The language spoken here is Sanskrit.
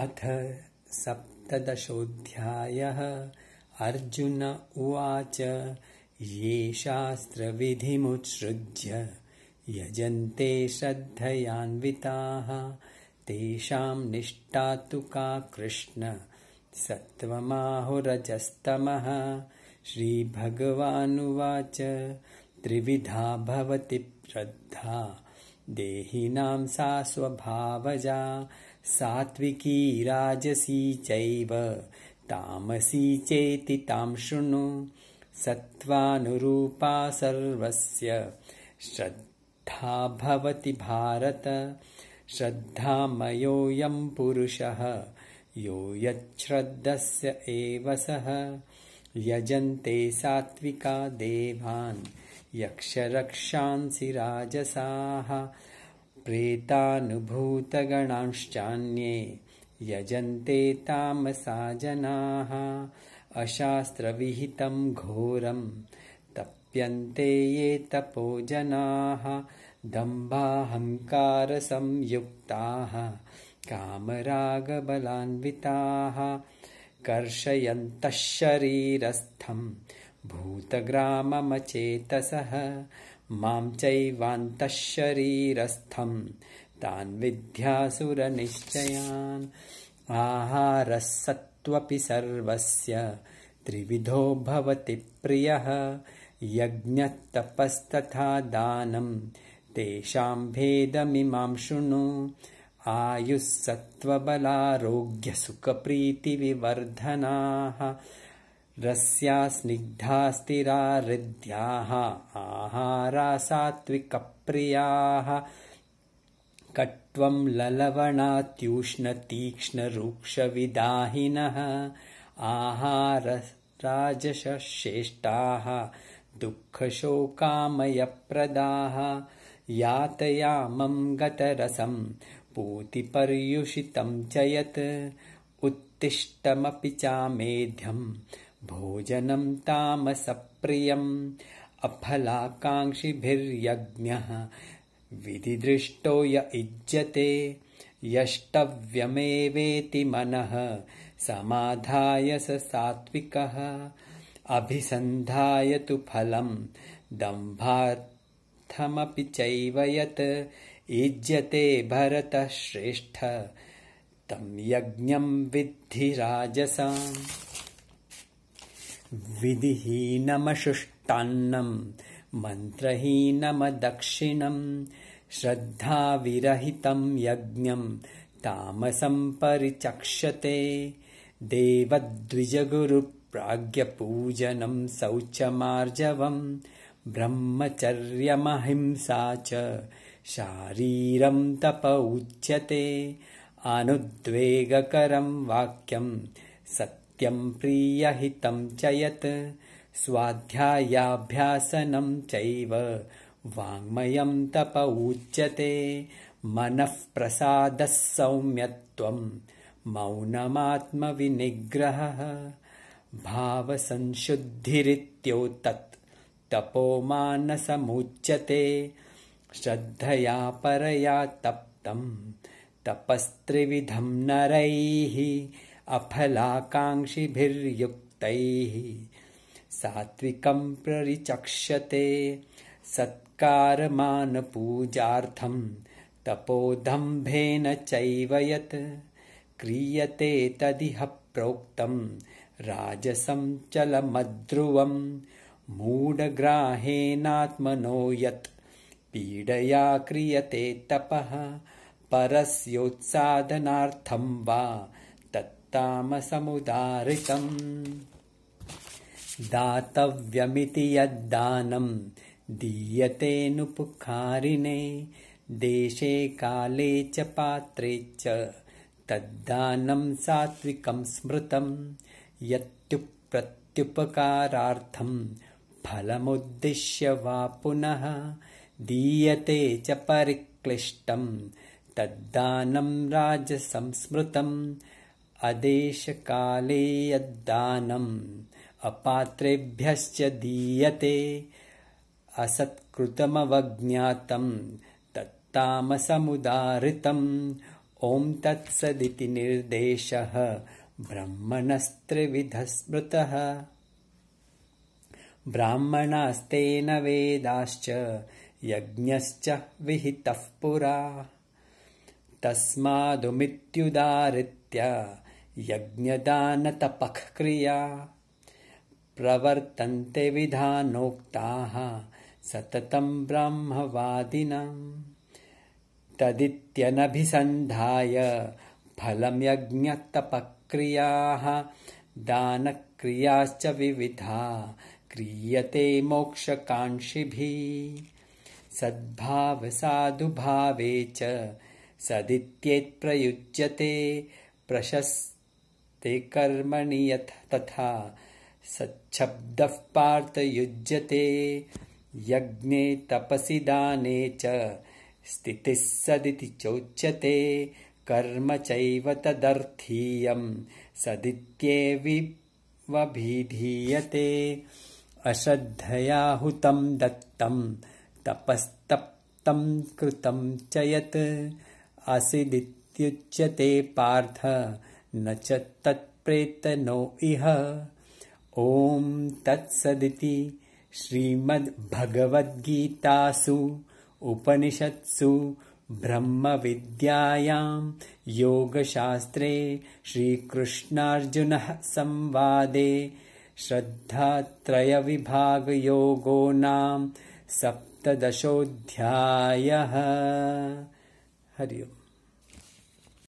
अथ सप्तदशोऽध्यायः। अर्जुन उवाच ये शास्त्रविधिमुत्सृज्य यजन्ते श्रद्धयान्विताः। तेषां निष्ठा तु का कृष्ण सत्त्वमाहुरजस्तमः। श्रीभगवानुवाच त्रिविधा भवति श्रद्धा देहिनां सा स्वभावजा सात्विकी राजसी चैव। तामसी चेति तां शृणु। सत्त्वानुरूपा सर्वस्य। श्रद्धा भवति भारत। श्रद्धामयोऽयं पुरुषः। यो यच्छ्रद्धस्य एव सः। यजन्ते सात्विका देवान्। यक्षरक्षांसि राजसाः प्रेतानुभूतगणांश्चान्ये यजन्ते तामसा जनाः अशास्त्रविहितं घोरं तप्यन्ते ये तपो जनाः। दम्भाहङ्कारसंयुक्ताः कामरागबलान्विताः। कर्षयन्तः शरीरस्थं भूतग्राममचेतसः मां चैवान्तः शरीरस्थं तान् विद्यासुरनिश्चयान्। आहारः सत्त्वपि सर्वस्य त्रिविधो भवति प्रियः। यज्ञतपस्तथा दानं तेषां भेदमिमां शृणु। आयुः सत्त्वबलारोग्यसुखप्रीतिविवर्धनाः रस्या स्निग्धा स्थिरा हृद्याः आहारा सात्विकप्रियाः। कट्वं ललवणात्यूष्णतीक्ष्णरूक्षविदाहिनः आहारराजसश्रेष्ठाः दुःखशोकामयप्रदाः। यातयामं गतरसं पूतिपर्युषितं च यत् उत्तिष्ठमपि चामेध्यं भोजनं तामसप्रियम् अफलाकाङ्क्षिभिर्यज्ञः। विधिदृष्टो य युज्यते यष्टव्यमेवेति मनः। समाधाय स सात्विकः। अभिसन्धाय तु फलं दम्भार्थमपि चैव यत् युज्यते भरतः श्रेष्ठ तं यज्ञं विद्धि राजसाम् विधिहीनमशुष्टान्नं मन्त्रहीनमदक्षिणं श्रद्धाविरहितं यज्ञं तामसं परिचक्षते देवद्विजगुरुप्राज्ञपूजनं शौचमार्जवं ब्रह्मचर्यमहिंसा च शारीरं तप उच्यते अनुद्वेगकरं वाक्यं सत्यं प्रियहितं च यत् स्वाध्यायाभ्यासनं चैव वाङ्मयं तप उच्यते। मनःप्रसादः सौम्यत्वं मौनमात्मविनिग्रहः। भावसंशुद्धिरित्योतत् तपोमानसमुच्यते श्रद्धया परया तप्तं तपस्त्रिविधं नरैः अफलाकाङ्क्षिभिर्युक्तैः। सात्विकं परिचक्ष्यते सत्कारमानपूजार्थं तपोदम्भेन चैव यत्। क्रियते तदिह प्रोक्तं राजसं चलमध्रुवं। मूढग्राहेणात्मनो यत्। पीडया क्रियते तपः। परस्योत्सादनार्थं वा तत्तामसमुदारितम् दातव्यमिति यद्दानं दीयतेऽनुपुखारिणे देशे काले च पात्रे च। तद्दानं सात्विकं स्मृतं यत्युप्रत्युपकारार्थं फलमुद्दिश्य वा पुनः दीयते च परिक्लिष्टं तद्दानं राजसंस्मृतम् अदेशकाले यद्दानम् अपात्रेभ्यश्च दीयते। असत्कृतमवज्ञातं तत्तामसमुदारितम् ॐ तत्सदिति निर्देशः ब्रह्मणस्त्रिविधः स्मृतः ब्राह्मणास्तेन वेदाश्च यज्ञश्च विहितः पुरा। तस्मादुमित्युदारित्य यज्ञदानतपः क्रिया प्रवर्तन्ते विधानोक्ताः सततम् ब्राह्मवादिनाम् तदित्यनभिसन्धाय फलम् यज्ञतपक्रियाः दानक्रियाश्च विविधा क्रियते मोक्षकाङ्क्षिभिः। सद्भावसाधुभावे च सदित्येत्प्रयुज्यते प्रशस्ते कर्मणि यथ तथा सच्छब्दः पार्थयुज्यते। यज्ञे तपसि दाने च स्थितिः सदिति चोच्यते। कर्म चैव तदर्थीयम् सदित्येविवभिधीयते अश्रद्धयाहुतम् दत्तम् तपस्तप्तम् कृतम् च यत् असिदित्युच्यते पार्थ न च तत्प्रेतनो इह। ॐ तत्सदिति श्रीमद्भगवद्गीतासु उपनिषत्सु ब्रह्मविद्यायाम् योगशास्त्रे श्रीकृष्णार्जुनः संवादे श्रद्धात्रयविभागयोगो नाम सप्तदशोऽध्यायः। हरि ओम्